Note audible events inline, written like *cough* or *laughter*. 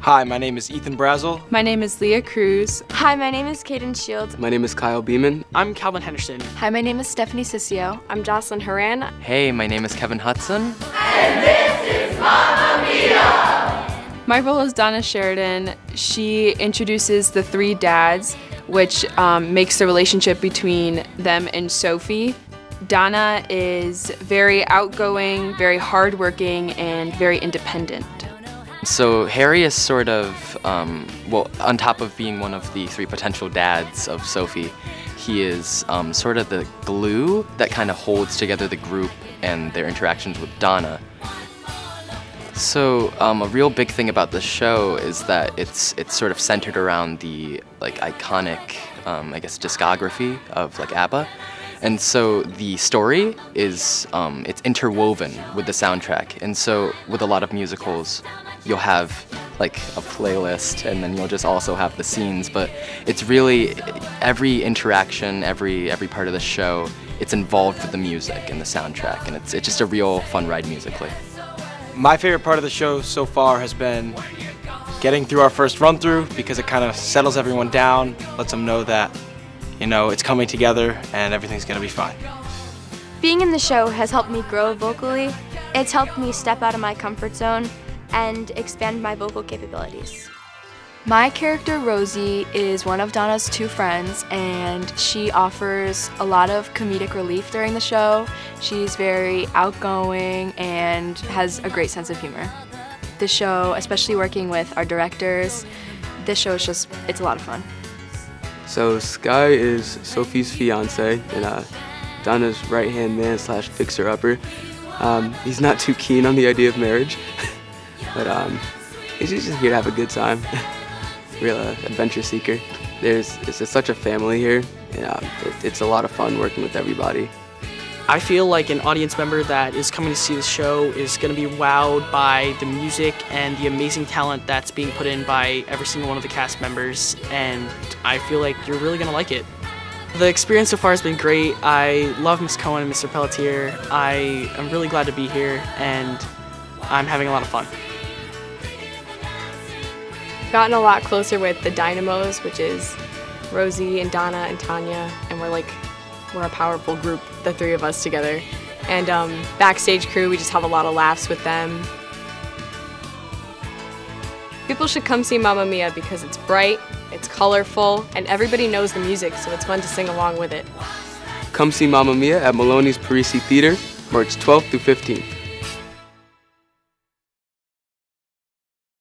Hi, my name is Ethan Brazel. My name is Leah Cruz. Hi, my name is Kaden Shields. My name is Kyle Beeman. I'm Calvin Henderson. Hi, my name is Stephanie Sissio. I'm Jocelyn Haran. Hey, my name is Kevin Hudson. And this is Mamma Mia! My role is Donna Sheridan. She introduces the three dads, which um, makes the relationship between them and Sophie. Donna is very outgoing, very hardworking, and very independent. So Harry is sort of, um, well, on top of being one of the three potential dads of Sophie, he is um, sort of the glue that kind of holds together the group and their interactions with Donna. So um, a real big thing about the show is that it's it's sort of centered around the like iconic, um, I guess, discography of like ABBA. And so the story is um, it's interwoven with the soundtrack. And so with a lot of musicals, you'll have like a playlist and then you'll just also have the scenes. But it's really every interaction, every every part of the show, it's involved with the music and the soundtrack, and it's it's just a real fun ride musically. My favorite part of the show so far has been getting through our first run through because it kind of settles everyone down, lets them know that you know, it's coming together and everything's gonna be fine. Being in the show has helped me grow vocally. It's helped me step out of my comfort zone and expand my vocal capabilities. My character Rosie is one of Donna's two friends and she offers a lot of comedic relief during the show. She's very outgoing and has a great sense of humor. The show, especially working with our directors, this show is just, it's a lot of fun. So Sky is Sophie's fiance and uh, Donna's right-hand man slash fixer-upper. Um, he's not too keen on the idea of marriage, *laughs* but um, he's just here to have a good time. *laughs* Real uh, adventure seeker. There's it's such a family here. Yeah, it, it's a lot of fun working with everybody. I feel like an audience member that is coming to see the show is going to be wowed by the music and the amazing talent that's being put in by every single one of the cast members, and I feel like you're really going to like it. The experience so far has been great. I love Miss Cohen and Mr. Pelletier. I am really glad to be here, and I'm having a lot of fun. Gotten a lot closer with the Dynamos, which is Rosie and Donna and Tanya, and we're like we're a powerful group, the three of us together. And um, backstage crew, we just have a lot of laughs with them. People should come see Mamma Mia because it's bright, it's colorful, and everybody knows the music, so it's fun to sing along with it. Come see Mamma Mia at Maloney's Parisi Theater, March 12th through 15th.